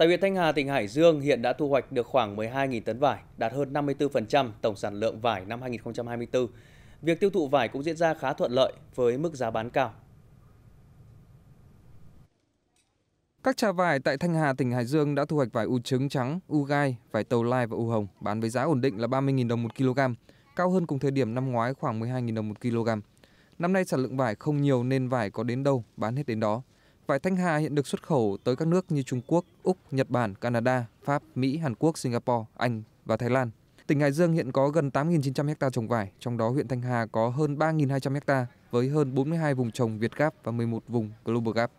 Tại huyện Thanh Hà, tỉnh Hải Dương hiện đã thu hoạch được khoảng 12.000 tấn vải, đạt hơn 54% tổng sản lượng vải năm 2024. Việc tiêu thụ vải cũng diễn ra khá thuận lợi với mức giá bán cao. Các trà vải tại Thanh Hà, tỉnh Hải Dương đã thu hoạch vải u trứng trắng, u gai, vải tàu lai và u hồng, bán với giá ổn định là 30.000 đồng một kg, cao hơn cùng thời điểm năm ngoái khoảng 12.000 đồng một kg. Năm nay sản lượng vải không nhiều nên vải có đến đâu bán hết đến đó. Vải Thanh Hà hiện được xuất khẩu tới các nước như Trung Quốc, Úc, Nhật Bản, Canada, Pháp, Mỹ, Hàn Quốc, Singapore, Anh và Thái Lan. Tỉnh Hải Dương hiện có gần 8.900 ha trồng vải, trong đó huyện Thanh Hà có hơn 3.200 ha với hơn 42 vùng trồng Việt Gap và 11 vùng Global Gap.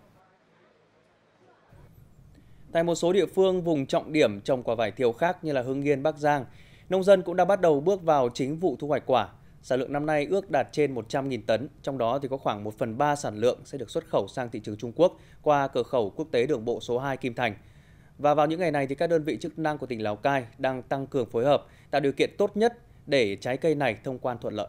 Tại một số địa phương vùng trọng điểm trồng quả vải thiều khác như là Hưng Yên, Bắc Giang, nông dân cũng đã bắt đầu bước vào chính vụ thu hoạch quả. Sản lượng năm nay ước đạt trên 100.000 tấn, trong đó thì có khoảng 1 phần 3 sản lượng sẽ được xuất khẩu sang thị trường Trung Quốc qua cửa khẩu quốc tế đường bộ số 2 Kim Thành. Và vào những ngày này thì các đơn vị chức năng của tỉnh Lào Cai đang tăng cường phối hợp, tạo điều kiện tốt nhất để trái cây này thông quan thuận lợi.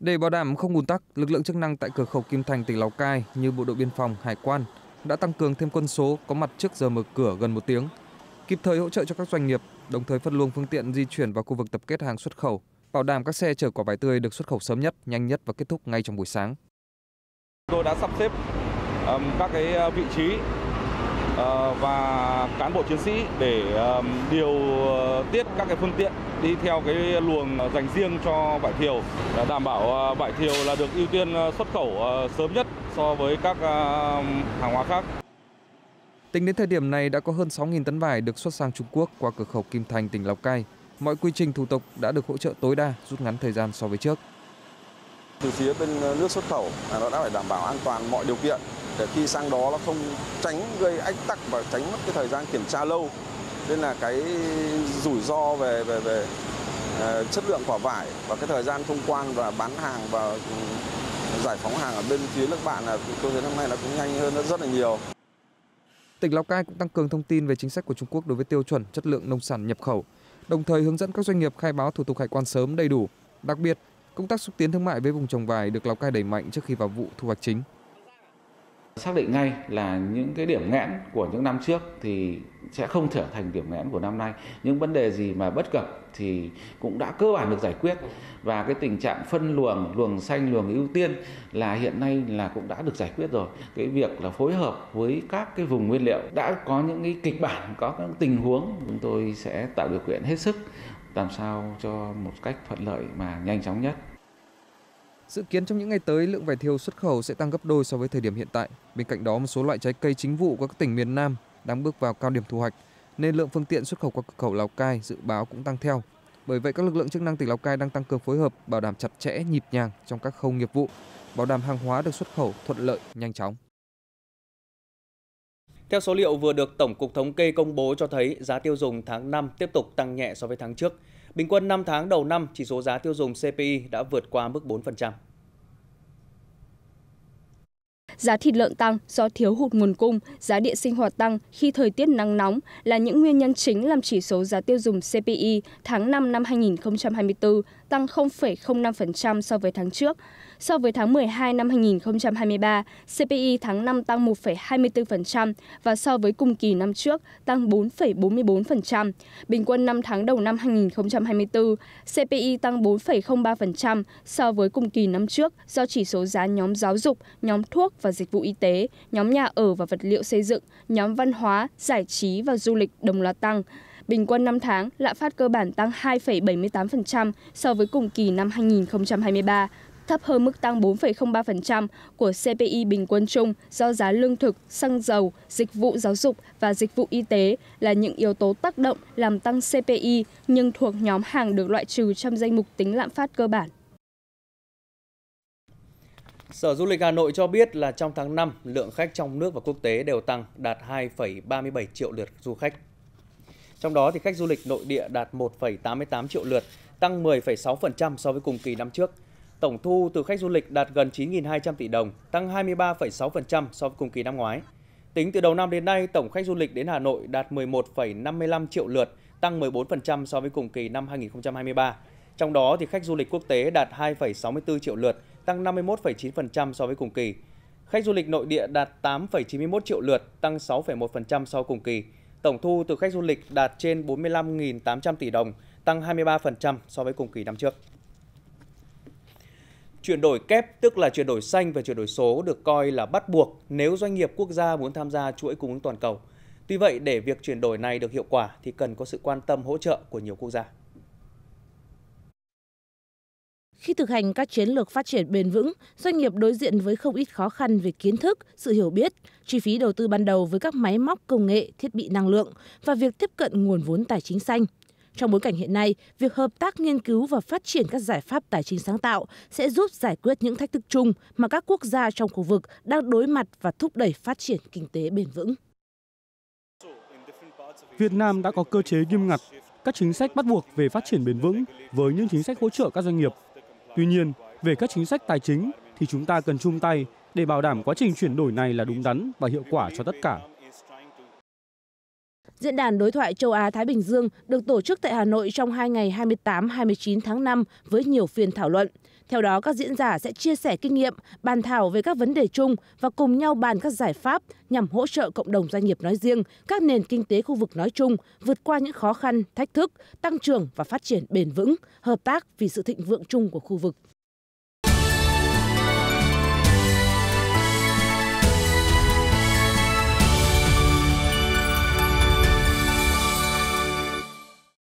Để bảo đảm không ùn tắc, lực lượng chức năng tại cửa khẩu Kim Thành tỉnh Lào Cai như bộ đội biên phòng, hải quan đã tăng cường thêm quân số có mặt trước giờ mở cửa gần một tiếng, kịp thời hỗ trợ cho các doanh nghiệp, đồng thời phân luồng phương tiện di chuyển vào khu vực tập kết hàng xuất khẩu, bảo đảm các xe chở quả vải tươi được xuất khẩu sớm nhất, nhanh nhất và kết thúc ngay trong buổi sáng. Tôi đã sắp xếp um, các cái ờ, vị trí uh, và cán bộ chiến sĩ để um, điều ờ, tiết các cái phương tiện đi theo cái luồng dành riêng cho vải thiều đảm bảo vải thiều là được ưu tiên xuất khẩu sớm nhất so với các hàng hóa khác. Tính đến thời điểm này đã có hơn 6.000 tấn vải được xuất sang Trung Quốc qua cửa khẩu Kim Thành, tỉnh Lào Cai. Mọi quy trình thủ tục đã được hỗ trợ tối đa, rút ngắn thời gian so với trước. Từ phía bên ờ, nước xuất khẩu, à, nó đã phải đảm bảo an toàn mọi điều kiện để khi sang đó nó không tránh gây ách tắc và tránh mất cái thời gian kiểm tra lâu. Nên là cái rủi ro về về về ờ, chất lượng quả vải và cái thời gian thông quan và bán hàng và ừ, giải phóng hàng ở bên phía nước bạn là tôi thấy năm nay là cũng nhanh hơn rất là nhiều. Tỉnh Lào Cai cũng tăng cường thông tin về chính sách của Trung Quốc đối với tiêu chuẩn chất lượng nông sản nhập khẩu, đồng thời hướng dẫn các doanh nghiệp khai báo thủ tục hải quan sớm đầy đủ. Đặc biệt, công tác xúc tiến thương mại với vùng trồng vải được Lào Cai đẩy mạnh trước khi vào vụ thu hoạch chính xác định ngay là những cái điểm nghẽn của những năm trước thì sẽ không trở thành điểm nghẽn của năm nay. Những vấn đề gì mà bất cập thì cũng đã cơ bản được giải quyết. Và cái tình trạng phân luồng luồng xanh, luồng ưu tiên là hiện nay là cũng đã được giải quyết rồi. Cái việc là phối hợp với các cái vùng nguyên liệu đã có những cái kịch bản, có các tình huống, chúng tôi sẽ tạo điều kiện hết sức, làm sao cho một cách thuận lợi mà nhanh chóng nhất. Dự kiến trong những ngày tới, lượng vải thiều xuất khẩu sẽ tăng gấp đôi so với thời điểm hiện tại. Bên cạnh đó, một số loại trái cây chính vụ của các tỉnh miền Nam đang bước vào cao điểm thu hoạch, nên lượng phương tiện xuất khẩu qua cửa khẩu Lào Cai dự báo cũng tăng theo. Bởi vậy, các lực lượng chức năng tỉnh Lào Cai đang tăng cường phối hợp, bảo đảm chặt chẽ, nhịp nhàng trong các khâu nghiệp vụ, bảo đảm hàng hóa được xuất khẩu thuận lợi, nhanh chóng. Theo số liệu vừa được Tổng cục Thống kê công bố cho thấy, giá tiêu dùng tháng 5 tiếp tục tăng nhẹ so với tháng trước. Bình quân 5 tháng đầu năm, chỉ số giá tiêu dùng CPI đã vượt qua mức 4%. Giá thịt lợn tăng do thiếu hụt nguồn cung, giá điện sinh hoạt tăng khi thời tiết nắng nóng là những nguyên nhân chính làm chỉ số giá tiêu dùng CPI tháng 5 năm 2024 tăng 0,05% so với tháng trước. So với tháng 12 năm 2023, CPI tháng 5 tăng 1,24% và so với cùng kỳ năm trước tăng 4,44%. Bình quân 5 tháng đầu năm 2024, CPI tăng 4,03% so với cùng kỳ năm trước do chỉ số giá nhóm giáo dục, nhóm thuốc và dịch vụ y tế, nhóm nhà ở và vật liệu xây dựng, nhóm văn hóa, giải trí và du lịch đồng loạt tăng. Bình quân 5 tháng, lạm phát cơ bản tăng 2,78% so với cùng kỳ năm 2023, thấp hơn mức tăng 4,03% của CPI bình quân chung do giá lương thực, xăng dầu, dịch vụ giáo dục và dịch vụ y tế là những yếu tố tác động làm tăng CPI nhưng thuộc nhóm hàng được loại trừ trong danh mục tính lạm phát cơ bản. Sở Du lịch Hà Nội cho biết là trong tháng 5, lượng khách trong nước và quốc tế đều tăng, đạt 2,37 triệu lượt du khách. Trong đó thì khách du lịch nội địa đạt 1,88 triệu lượt, tăng 10,6% so với cùng kỳ năm trước. Tổng thu từ khách du lịch đạt gần 9.200 tỷ đồng, tăng 23,6% so với cùng kỳ năm ngoái. Tính từ đầu năm đến nay, tổng khách du lịch đến Hà Nội đạt 11,55 triệu lượt, tăng 14% so với cùng kỳ năm 2023. Trong đó thì khách du lịch quốc tế đạt 2,64 triệu lượt, tăng 51,9% so với cùng kỳ. Khách du lịch nội địa đạt 8,91 triệu lượt, tăng 6,1% so cùng kỳ. Tổng thu từ khách du lịch đạt trên 45.800 tỷ đồng, tăng 23% so với cùng kỳ năm trước. Chuyển đổi kép tức là chuyển đổi xanh và chuyển đổi số được coi là bắt buộc nếu doanh nghiệp quốc gia muốn tham gia chuỗi cung ứng toàn cầu. Tuy vậy, để việc chuyển đổi này được hiệu quả thì cần có sự quan tâm hỗ trợ của nhiều quốc gia. Khi thực hành các chiến lược phát triển bền vững, doanh nghiệp đối diện với không ít khó khăn về kiến thức, sự hiểu biết, chi phí đầu tư ban đầu với các máy móc công nghệ, thiết bị năng lượng và việc tiếp cận nguồn vốn tài chính xanh. Trong bối cảnh hiện nay, việc hợp tác nghiên cứu và phát triển các giải pháp tài chính sáng tạo sẽ giúp giải quyết những thách thức chung mà các quốc gia trong khu vực đang đối mặt và thúc đẩy phát triển kinh tế bền vững. Việt Nam đã có cơ chế nghiêm ngặt, các chính sách bắt buộc về phát triển bền vững với những chính sách hỗ trợ các doanh nghiệp. Tuy nhiên, về các chính sách tài chính thì chúng ta cần chung tay để bảo đảm quá trình chuyển đổi này là đúng đắn và hiệu quả cho tất cả. Diễn đàn đối thoại châu Á Thái Bình Dương được tổ chức tại Hà Nội trong hai ngày 28-29 tháng 5 với nhiều phiên thảo luận. Theo đó, các diễn giả sẽ chia sẻ kinh nghiệm, bàn thảo về các vấn đề chung và cùng nhau bàn các giải pháp nhằm hỗ trợ cộng đồng doanh nghiệp nói riêng, các nền kinh tế khu vực nói chung vượt qua những khó khăn, thách thức, tăng trưởng và phát triển bền vững, hợp tác vì sự thịnh vượng chung của khu vực.